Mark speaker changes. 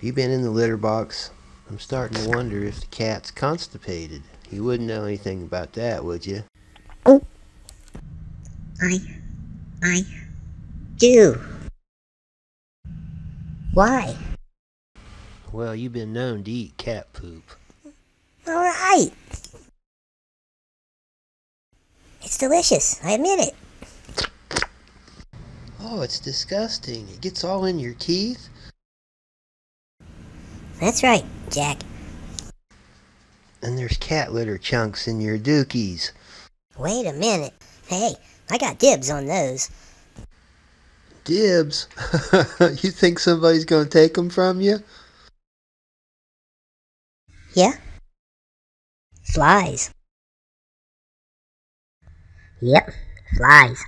Speaker 1: You been in the litter box? I'm starting to wonder if the cat's constipated. You wouldn't know anything about that, would you?
Speaker 2: Oh, I. I. do. Why?
Speaker 1: Well, you've been known to eat cat poop.
Speaker 2: Alright. It's delicious, I admit it.
Speaker 1: Oh, it's disgusting. It gets all in your teeth.
Speaker 2: That's right, Jack.
Speaker 1: And there's cat litter chunks in your dookies.
Speaker 2: Wait a minute. Hey, I got dibs on those.
Speaker 1: Dibs? you think somebody's gonna take them from you?
Speaker 2: Yeah? Flies. Yep, flies.